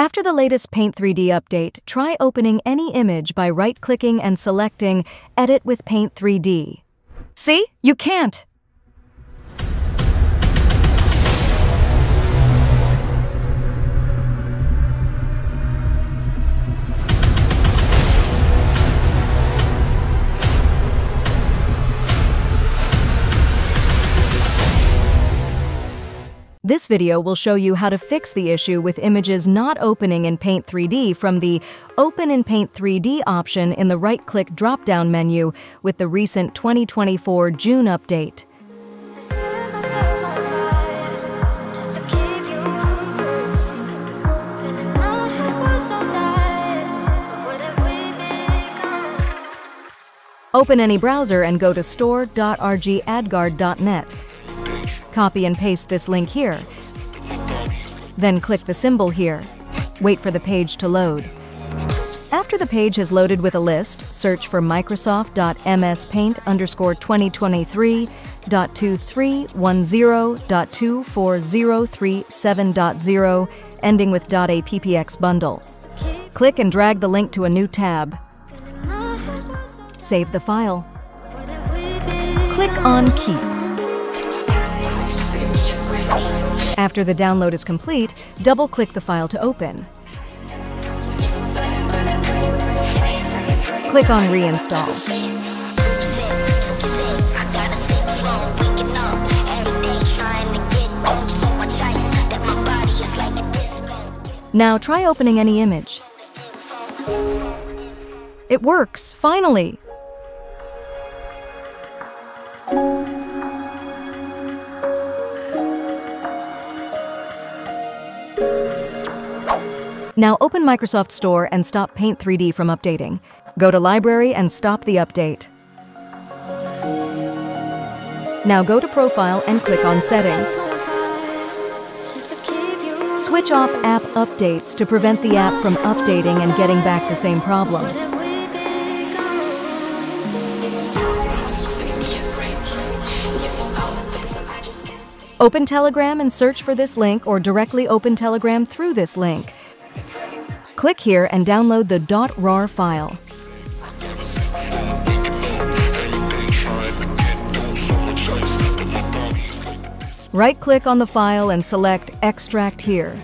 After the latest Paint 3D update, try opening any image by right-clicking and selecting Edit with Paint 3D. See? You can't! This video will show you how to fix the issue with images not opening in Paint 3D from the Open in Paint 3D option in the right-click drop-down menu with the recent 2024 June update. Open any browser and go to store.rgadguard.net. Copy and paste this link here. Then click the symbol here. Wait for the page to load. After the page has loaded with a list, search for Microsoft.mspaint underscore 2023.2310.24037.0 ending with .appx bundle. Click and drag the link to a new tab. Save the file. Click on Keep. After the download is complete, double-click the file to open. Click on Reinstall. Now try opening any image. It works, finally! Now open Microsoft Store and stop Paint 3D from updating. Go to Library and stop the update. Now go to Profile and click on Settings. Switch off App Updates to prevent the app from updating and getting back the same problem. Open Telegram and search for this link or directly open Telegram through this link. Click here and download the .rar file. Right-click on the file and select Extract here.